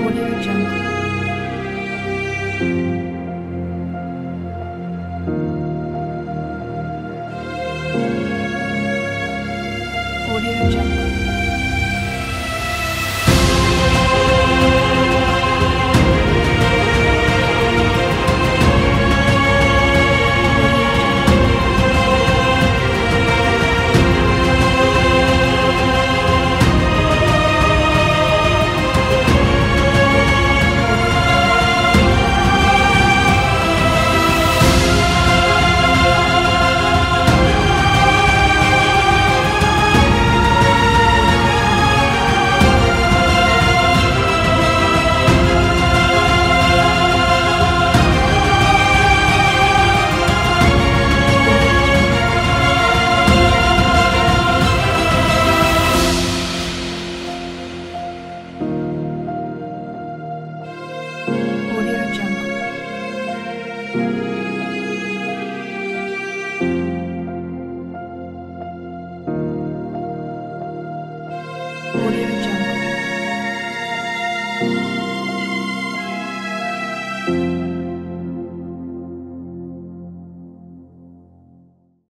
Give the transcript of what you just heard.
忽略真谛。忽略真谛。